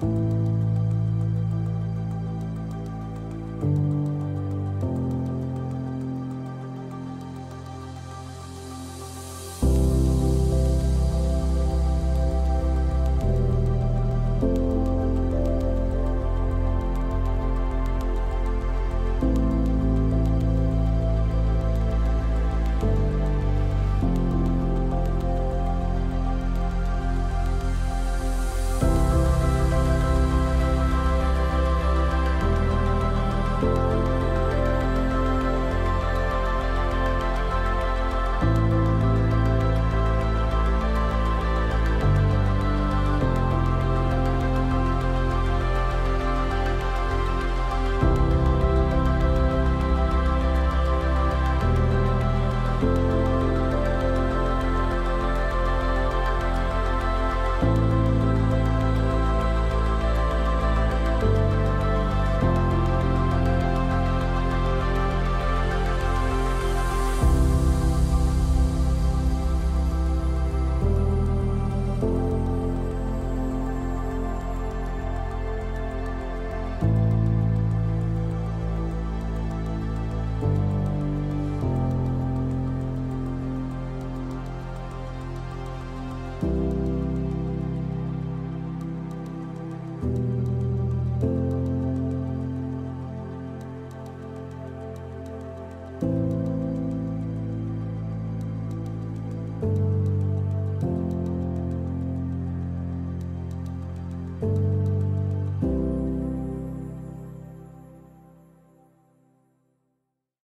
Bye.